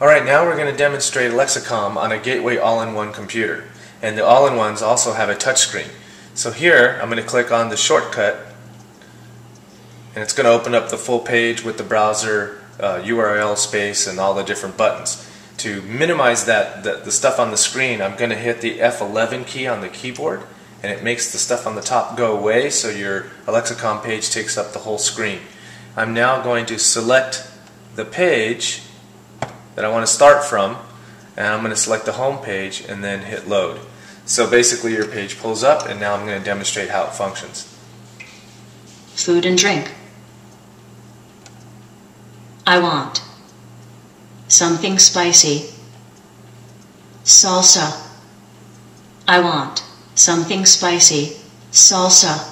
Alright, now we're going to demonstrate Lexicom on a Gateway all-in-one computer. And the all-in-ones also have a touchscreen. So here, I'm going to click on the shortcut and it's going to open up the full page with the browser uh, URL space and all the different buttons. To minimize that the, the stuff on the screen, I'm going to hit the F11 key on the keyboard and it makes the stuff on the top go away so your Lexicom page takes up the whole screen. I'm now going to select the page that I want to start from and I'm going to select the home page and then hit load. So basically your page pulls up and now I'm going to demonstrate how it functions. Food and drink. I want something spicy. Salsa. I want something spicy. Salsa.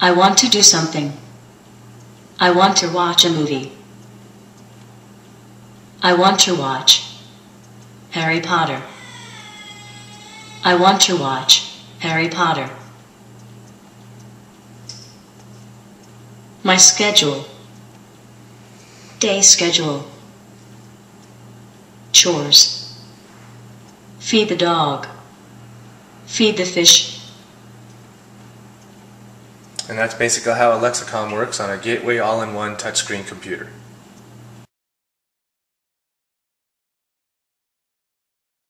I want to do something. I want to watch a movie. I want to watch Harry Potter. I want to watch Harry Potter. My schedule. Day schedule. Chores. Feed the dog. Feed the fish. And that's basically how Alexicom works on a Gateway all-in-one touchscreen computer.